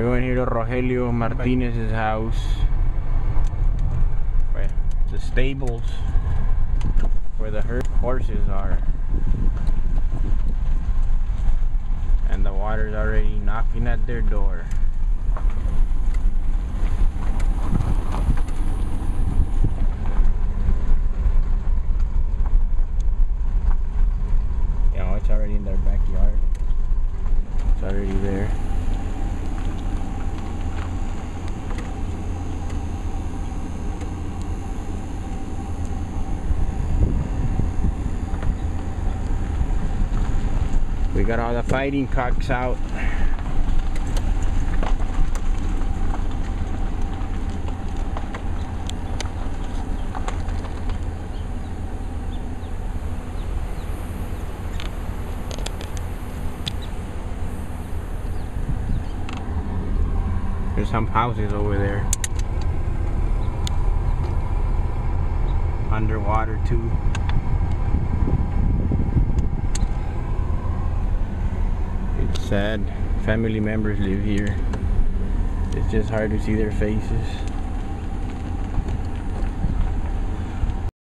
We're going here to Rogelio Martinez's house. Where the stables where the her- horses are. And the water's already knocking at their door. Know, it's already in their backyard. It's already there. We got all the fighting cocks out. There's some houses over there. Underwater too. It's sad. Family members live here. It's just hard to see their faces.